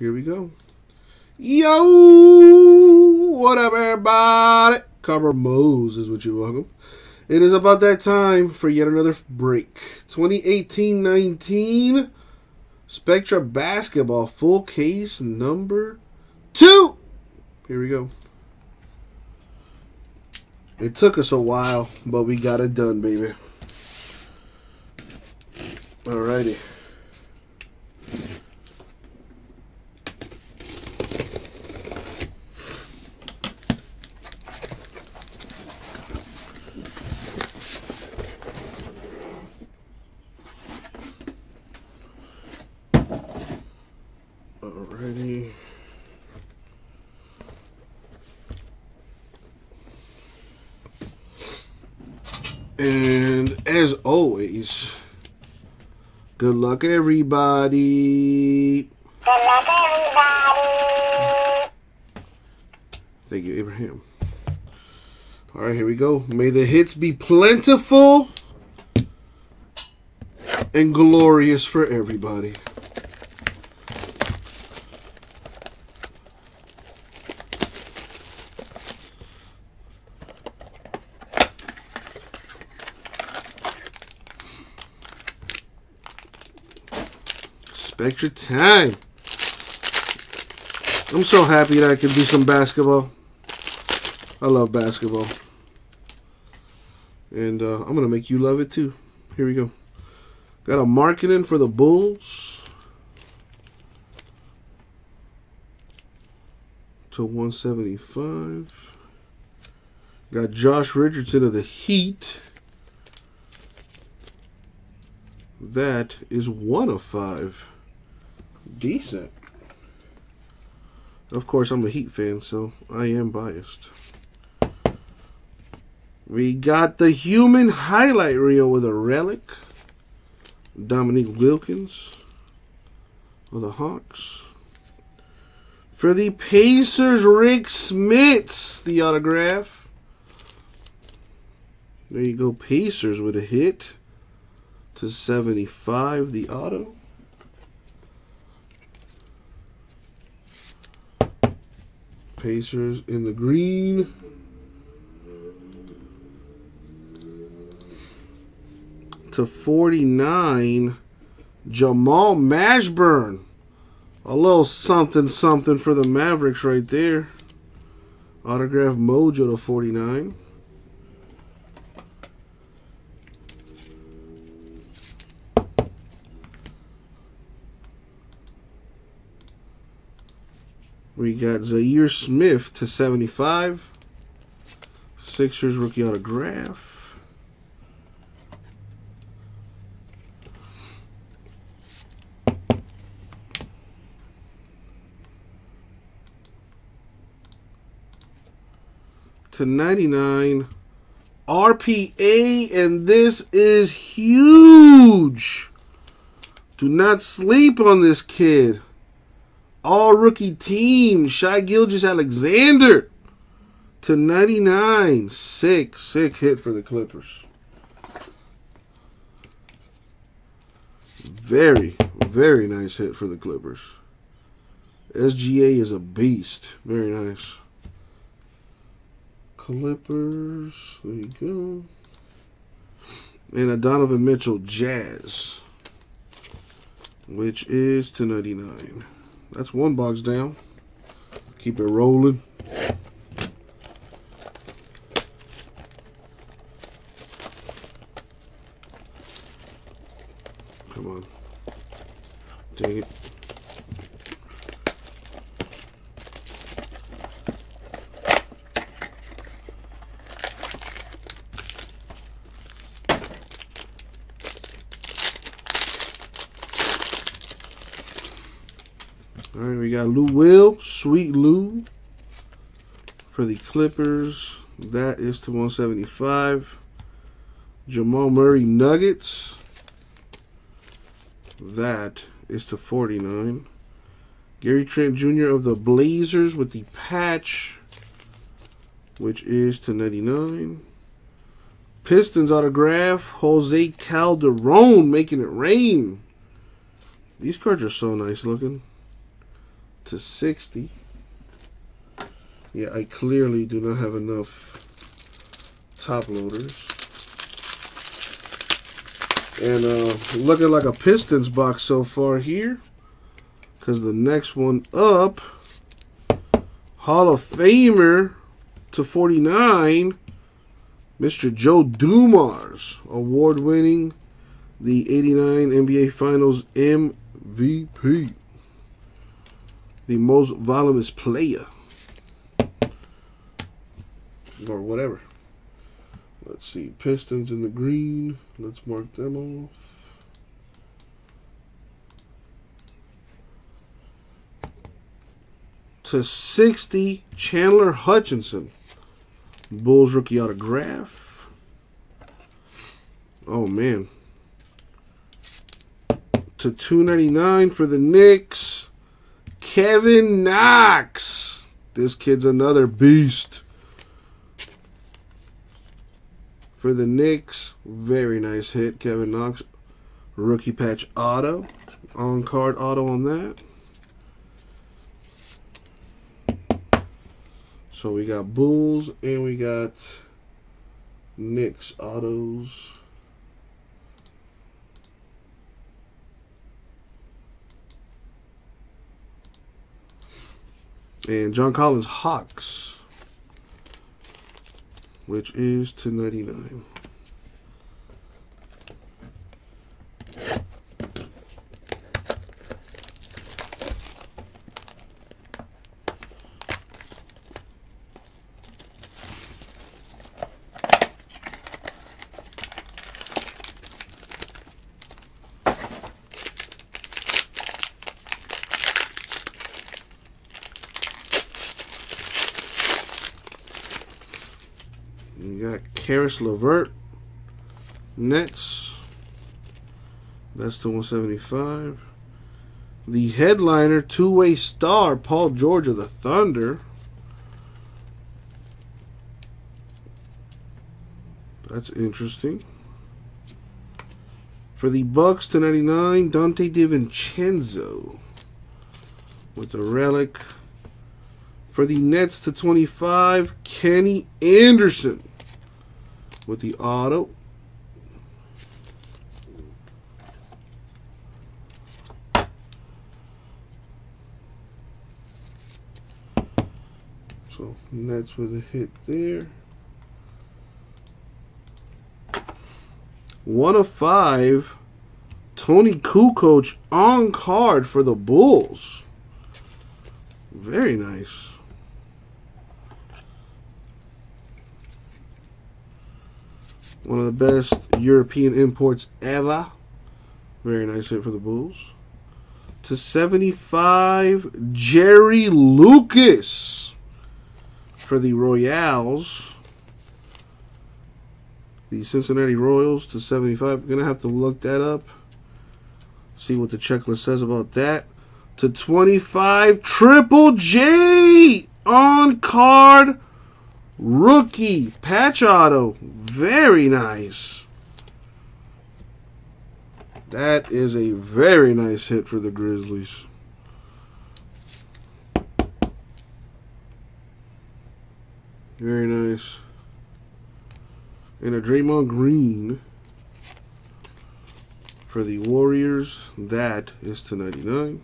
Here we go. Yo, what up, everybody? Cover Mose is what you welcome. It is about that time for yet another break. 2018-19 Spectra Basketball full case number two. Here we go. It took us a while, but we got it done, baby. Alrighty. Alrighty. And as good luck, everybody. Good luck, everybody. Thank you, Abraham. All right, here we go. May the hits be plentiful and glorious for everybody. Spectra time. I'm so happy that I can do some basketball. I love basketball. And uh, I'm going to make you love it too. Here we go. Got a Markkanen for the Bulls. To 175. Got Josh Richardson of the Heat. That is one of five. Decent. Of course, I'm a Heat fan, so I am biased. We got the human highlight reel with a relic. Dominique Wilkins of the Hawks. For the Pacers, Rick Smits, the autograph. There you go, Pacers with a hit to 75, the auto. Pacers in the green. To 49, Jamal Mashburn. A little something something for the Mavericks right there. Autograph Mojo to 49. We got Zhaire Smith to 75. Sixers rookie autograph. To 99. RPA, and this is huge. Do not sleep on this kid. All rookie team, Shai Gilgeous-Alexander to 99. Sick, sick hit for the Clippers. Very, very nice hit for the Clippers. SGA is a beast. Very nice. Clippers. There you go. And a Donovan Mitchell Jazz, which is to 99. That's one box down. Keep it rolling. Come on. Dang it. All right, we got Lou Will, Sweet Lou for the Clippers. That is to 175. Jamal Murray Nuggets. That is to 49. Gary Trent Jr. of the Blazers with the patch, which is to 99. Pistons autograph, Jose Calderon making it rain. These cards are so nice looking. to 60. Yeah, I clearly do not have enough top loaders. And uh, looking like a Pistons box so far here. Because the next one up, Hall of Famer to 49, Mr. Joe Dumars, award winning the 89 NBA Finals MVP, the most voluminous player, or whatever. Let's see, Pistons in the green. Let's mark them off. To 60, Chandler Hutchinson. Bulls rookie autograph. Oh man. To 299 for the Knicks. Kevin Knox. This kid's another beast. For the Knicks, very nice hit, Kevin Knox. Rookie patch auto. On card auto on that. So we got Bulls and we got Knicks autos. And John Collins Hawks, which is to 99. You Levert, Nets. That's the 175. The headliner, two-way star, Paul George of the Thunder. That's interesting. For the Bucks to 99, Donte DiVincenzo with the relic. For the Nets to 25, Kenny Anderson with the auto. So Nets with a hit there. One of five. Toni Kukoc on card for the Bulls. Very nice. One of the best European imports ever. Very nice hit for the Bulls. To 75, Jerry Lucas for the Royals. The Cincinnati Royals to 75. Gonna have to look that up. See what the checklist says about that. To 25, Triple J on card rookie patch auto. Very nice. That is a very nice hit for the Grizzlies. Very nice. And a Draymond Green for the Warriors. That is to 99.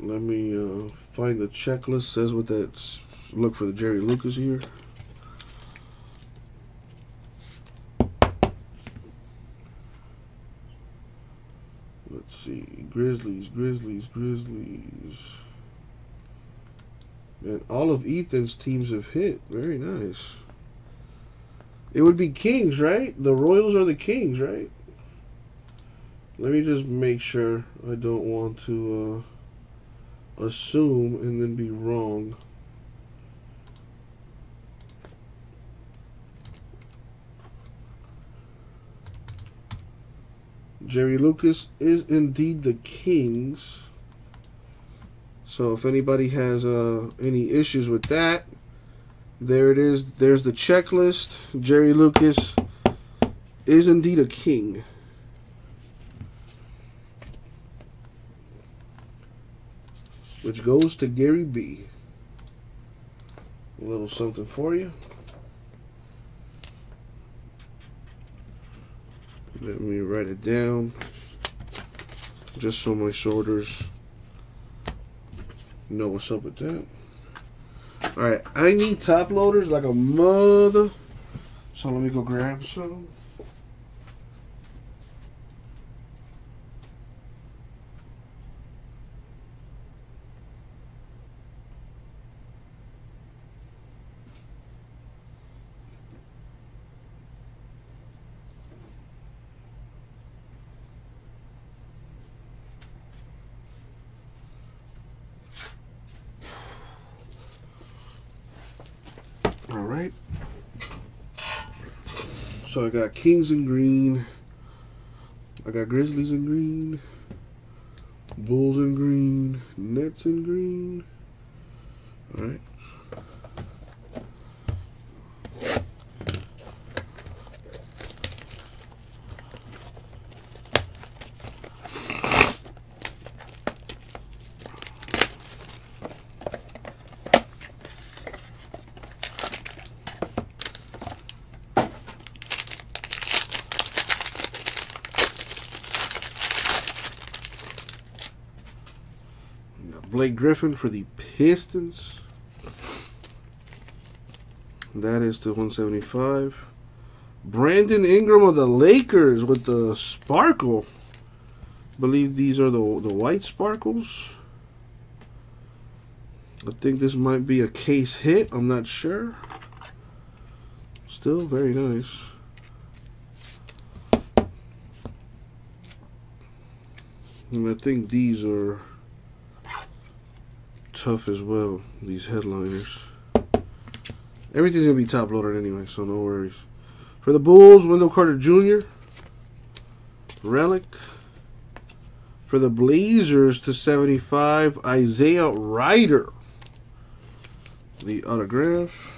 let me uh, find the checklist. Says what that's. Look for the Jerry Lucas here. Let's see. Grizzlies, Grizzlies, Grizzlies. And all of Ethan's teams have hit. Very nice. It would be Kings, right? The Royals are the Kings, right? Let me just make sure I don't want to uh, assume and then be wrong. Jerry Lucas is indeed the Kings. So if anybody has uh, any issues with that, there it is. There's the checklist. Jerry Lucas is indeed a king. which goes to Gary B. A little something for you. Let me write it down just so my sorters know what's up with that. Alright, I need top loaders like a mother. So let me go grab some. All right. So I got Kings in green. I got Grizzlies in green. Bulls in green. Nets in green. All right. Blake Griffin for the Pistons. That is to 175. Brandon Ingram of the Lakers with the sparkle. Believe these are the the white sparkles. I think this might be a case hit. I'm not sure. Still very nice. And I think these are tough as well, these headliners. Everything's going to be top loaded anyway, so no worries. For the Bulls, Wendell Carter Jr., Relic. For the Blazers to 75, Isaiah Rider. The autograph.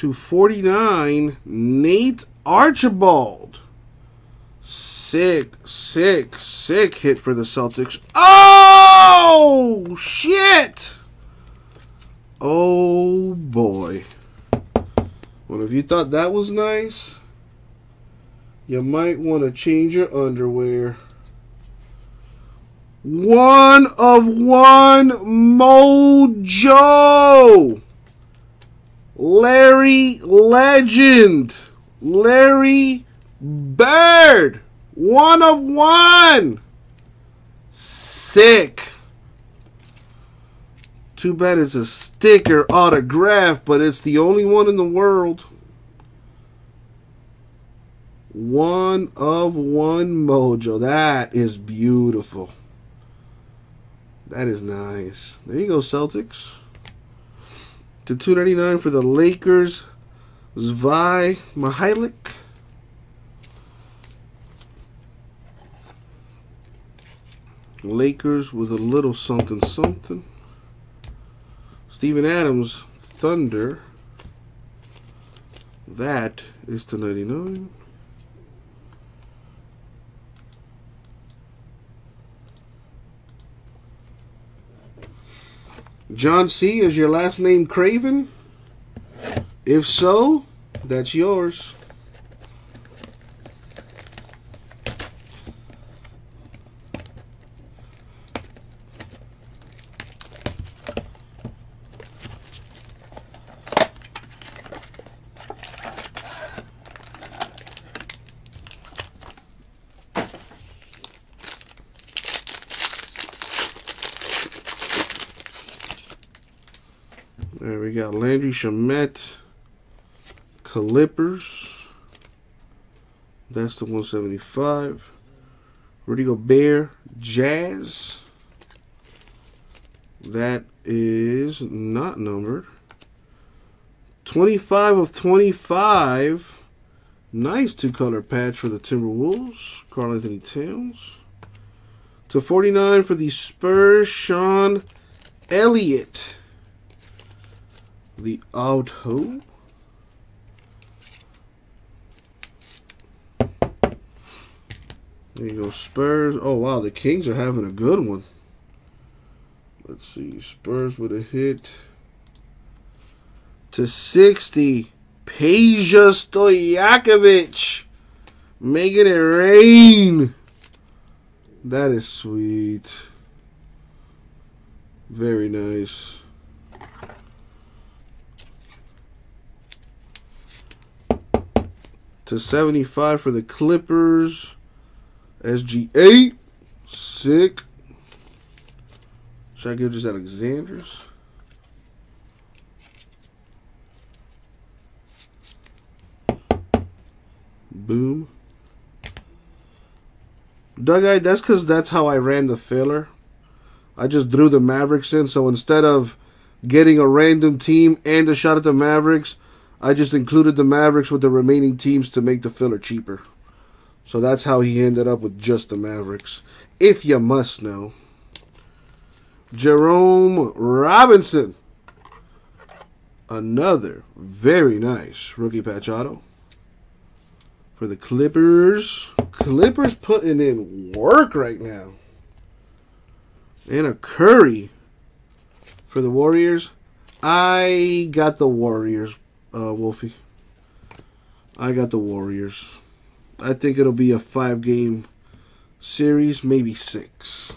to 49, Nate Archibald. Sick, sick, sick hit for the Celtics. Oh, shit! Oh, boy. Well, if you thought that was nice, you might want to change your underwear. One of one mojo. Larry Legend. Larry Bird. One of one. Sick. Too bad it's a sticker autograph, but it's the only one in the world. One of one mojo. That is beautiful. That is nice. There you go, Celtics to 299 for the Lakers. Svi Mykhailiuk. Lakers with a little something something. Steven Adams Thunder. That is to 99. John C. Is your last name Craven? If so, that's yours. There we Landry Clippers. That's the 175. Rudy Gobert, Jazz. That is not numbered. 25 of 25. Nice two-color patch for the Timberwolves. Carl Anthony Towns. To 49 for the Spurs, Sean Elliott. The auto. There you go, Spurs. Oh, wow, the Kings are having a good one. Let's see, Spurs with a hit. To 60, Peja Stojakovic. Making it rain. That is sweet. Very nice. To 75 for the Clippers. SGA. Sick. Shai Gilgeous-Alexander's? Boom. Dugite, that's because that's how I ran the filler. I just drew the Mavericks in, so instead of getting a random team and a shot at the Mavericks, I just included the Mavericks with the remaining teams to make the filler cheaper. So that's how he ended up with just the Mavericks. If you must know. Jerome Robinson. Another very nice rookie patch auto for the Clippers. Clippers putting in work right now. And a Curry for the Warriors. I got the Warriors, uh, Wolfie. I got the Warriors. I think it'll be a five game series, maybe six.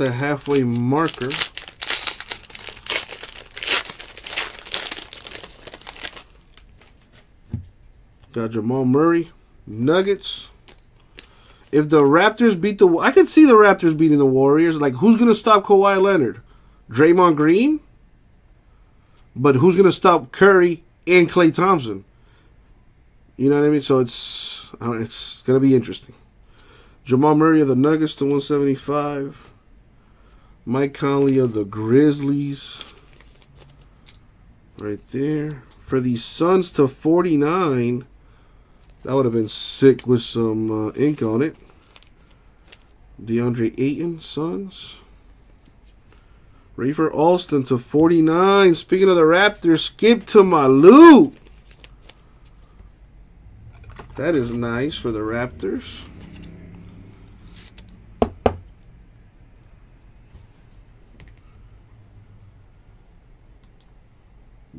The halfway marker. Got Jamal Murray, Nuggets. If the Raptors beat the, I could see the Raptors beating the Warriors. Like, who's gonna stop Kawhi Leonard? Draymond Green. But who's gonna stop Curry and Klay Thompson? You know what I mean? So it's it's gonna be interesting. Jamal Murray of the Nuggets to 175. Mike Conley of the Grizzlies. Right there. For the Suns to 49. That would have been sick with some uh, ink on it. DeAndre Ayton, Suns. Rafer Alston to 49. Speaking of the Raptors, skip to my loot. That is nice for the Raptors.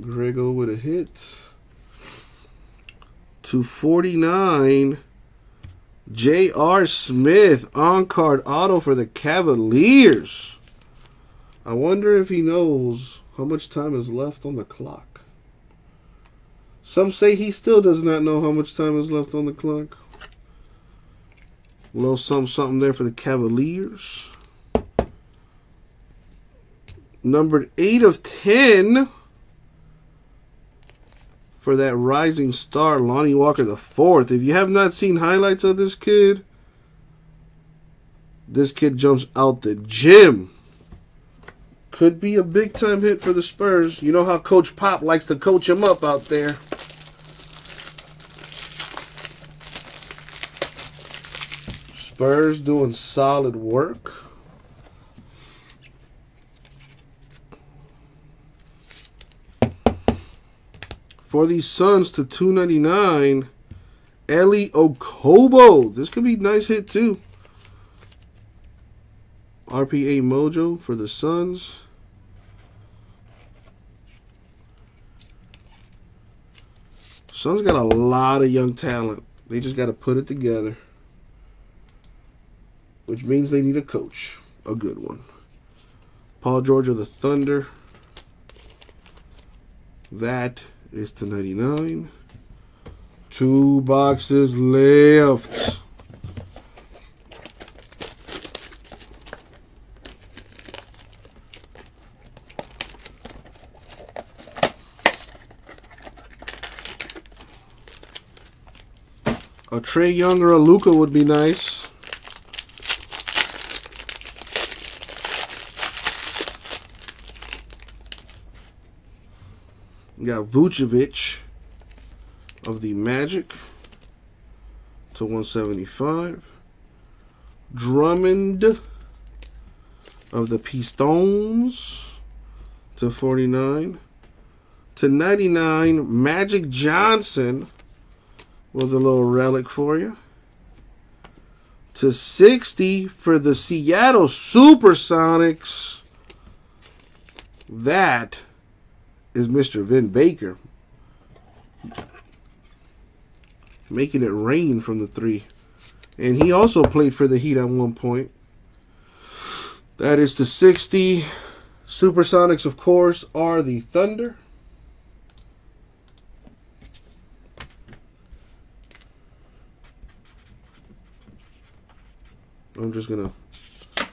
Grego with a hit. To 49. J.R. Smith on card auto for the Cavaliers. I wonder if he knows how much time is left on the clock. Some say he still does not know how much time is left on the clock. A little something, something there for the Cavaliers. Numbered 8 of 10 for that rising star, Lonnie Walker the fourth. If you have not seen highlights of this kid, this kid jumps out the gym. Could be a big time hit for the Spurs. You know how Coach Pop likes to coach him up out there. Spurs doing solid work. For these Suns to 299, Elie Okobo. This could be a nice hit too. RPA Mojo for the Suns. Suns got a lot of young talent. They just got to put it together. Which means they need a coach. A good one. Paul George of the Thunder. That it's to 99. Two boxes left. A Trae Young or a Luka would be nice. Got Vucevic of the Magic to 175. Drummond of the Pistons to 49. To 99, Magic Johnson with a little relic for you. To 60 for the Seattle Supersonics. That is Mr. Vin Baker. Making it rain from the three. And he also played for the Heat at one point. That is the 60. Supersonics, of course, are the Thunder. I'm just going to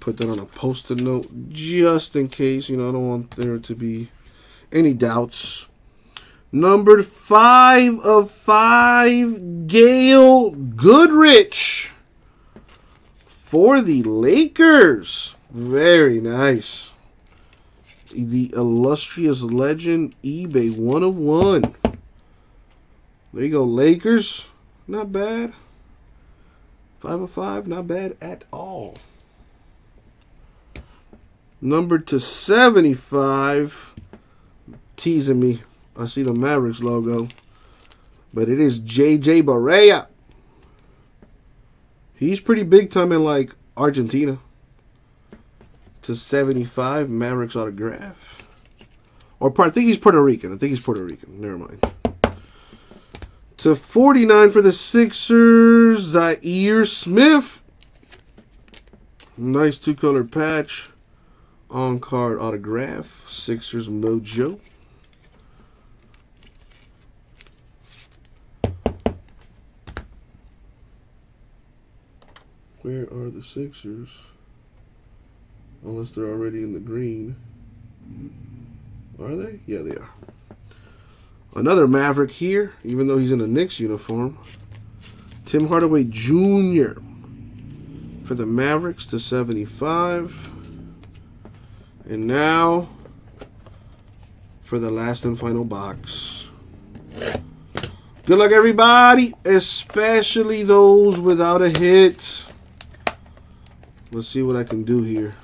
put that on a post-it note just in case. You know, I don't want there to be any doubts. Numbered five of five, Gail Goodrich for the Lakers. Very nice. The illustrious legend eBay one of one. There you go, Lakers. Not bad. Five of five, not bad at all. Number to 75. Teasing me. I see the Mavericks logo. But it is JJ Barea. He's pretty big time in like Argentina. To 75, Mavericks autograph. Or I think he's Puerto Rican. I think he's Puerto Rican. Never mind. To 49 for the Sixers, Zhaire Smith. Nice two-color patch. On-card autograph. Sixers Mojo. Where are the Sixers? Unless they're already in the green. Are they? Yeah, they are. Another Maverick here, even though he's in a Knicks uniform. Tim Hardaway Jr. for the Mavericks to 75. And now for the last and final box. Good luck, everybody, especially those without a hit. Let's see what I can do here.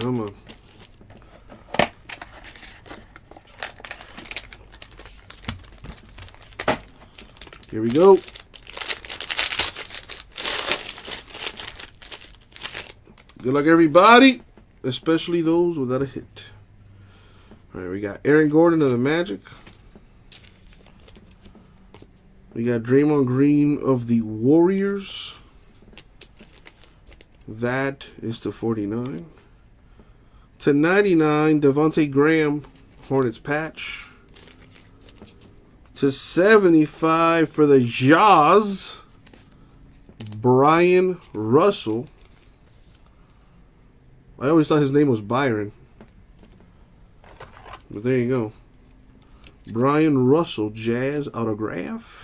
Come on. Here we go. Good luck, everybody, especially those without a hit. All right, we got Aaron Gordon of the Magic. We got Draymond Green of the Warriors. That is to 49. To 99, Devonte Graham, Hornets patch. To 75 for the Jazz, Brian Russell. I always thought his name was Byron. But there you go. Brian Russell, Jazz autograph.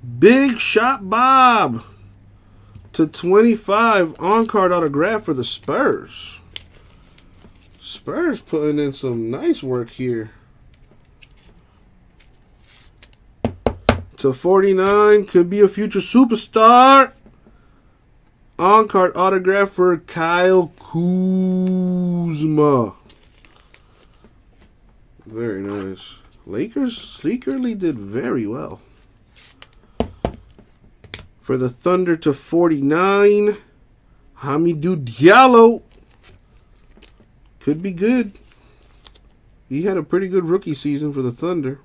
Big Shot Bob to 25 on card autograph for the Spurs. Spurs putting in some nice work here. To 49 could be a future superstar. On card autograph for Kyle Kuzma. Very nice. Lakers sleekerly did very well. For the Thunder to 49, Hamidou Diallo. Could be good. He had a pretty good rookie season for the Thunder.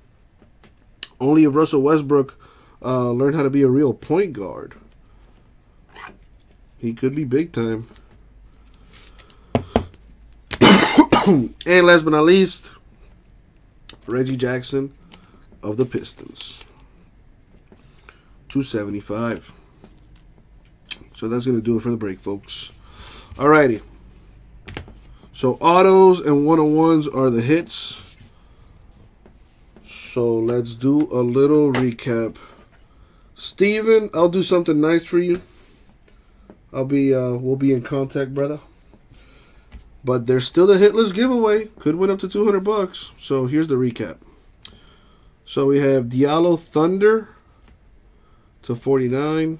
Only if Russell Westbrook uh, learned how to be a real point guard. He could be big time. and last but not least, Reggie Jackson of the Pistons. 275. So that's going to do it for the break, folks. Alrighty. So autos and one-on-ones are the hits. So let's do a little recap. Steven, I'll do something nice for you. I'll be uh we'll be in contact, brother. But there's still the hitless giveaway. Could win up to 200 bucks. So here's the recap. So we have Diallo Thunder to 49.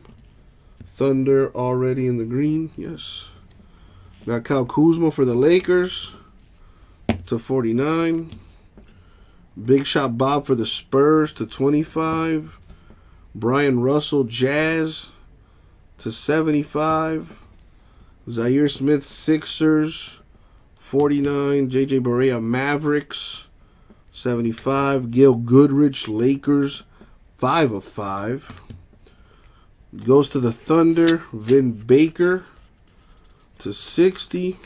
Thunder already in the green. Yes. Got Kyle Kuzma for the Lakers to 49. Big Shot Bob for the Spurs to 25. Brian Russell Jazz to 75. Zhaire Smith Sixers 49. JJ Barea Mavericks 75. Gail Goodrich Lakers 5 of 5. Goes to the Thunder. Vin Baker to 60.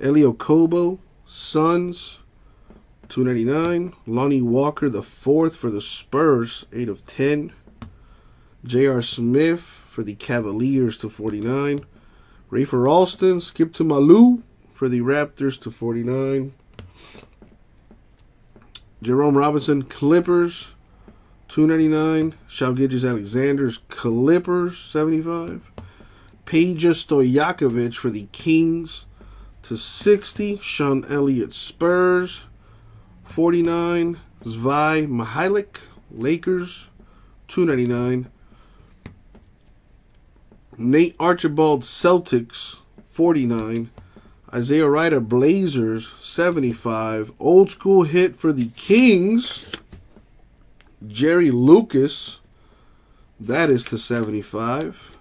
Elie Okobo, Suns, 299. Lonnie Walker, the fourth for the Spurs, 8 of 10. J.R. Smith for the Cavaliers to 49. Rafer Alston, skip to Malou for the Raptors to 49. Jerome Robinson, Clippers, 299. Shai Gilgeous-Alexander's Clippers, 75. Peja Stojakovic for the Kings to 60. Sean Elliott Spurs, 49. Svi Mykhailiuk Lakers, 299. Nate Archibald Celtics, 49. Isaiah Rider, Blazers, 75. Old school hit for the Kings. Jerry Lucas, that is to 75.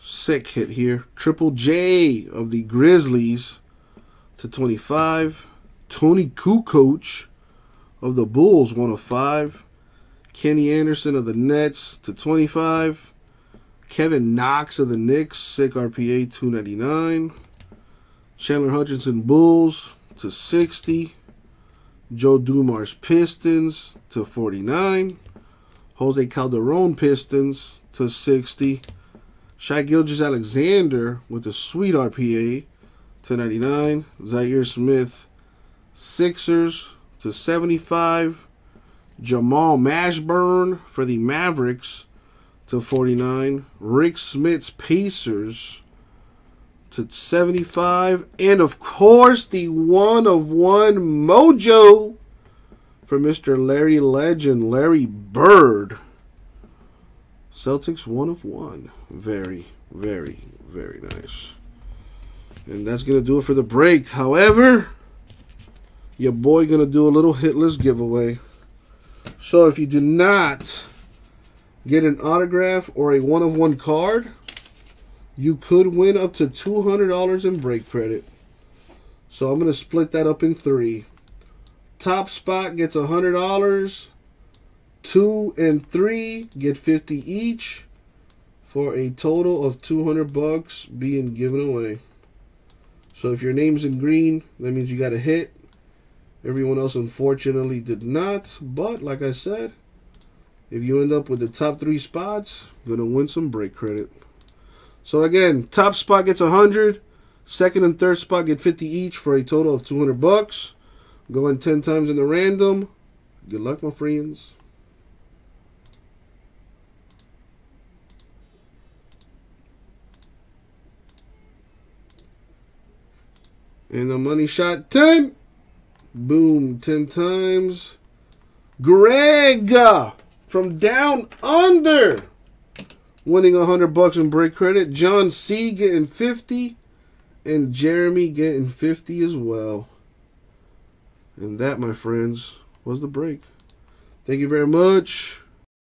Sick hit here. Triple J of the Grizzlies to 25. Toni Kukoc of the Bulls, 1 of 5. Kenny Anderson of the Nets to 25. Kevin Knox of the Knicks, sick RPA 299. Chandler Hutchinson Bulls to 60. Joe Dumars Pistons to 49. Jose Calderon Pistons to 60. Shai Gilgeous-Alexander with the sweet RPA to 99. Zhaire Smith Sixers to 75. Jamal Mashburn for the Mavericks to 49. Rick Smits Pacers to 75. And of course, the one of one mojo for Mr. Larry Legend, Larry Bird. Celtics one of one. Very, very, very nice. And that's going to do it for the break. However, your boy going to do a little hitless giveaway. So if you do not get an autograph or a one of one card, you could win up to $200 in break credit. So I'm going to split that up in three. Top spot gets $100. Two and three get 50 each for a total of 200 bucks being given away. So if your name's in green, that means you got a hit. Everyone else unfortunately did not. But like I said, if you end up with the top three spots, you're going to win some break credit. So again, top spot gets 100. Second and third spot get 50 each for a total of 200 bucks. Going 10 times in the random. Good luck, my friends. And the money shot 10. Boom, 10 times. Greg uh, from down under winning 100 bucks in break credit. John C getting 50 and Jeremy getting 50 as well. And that, my friends, was the break. Thank you very much.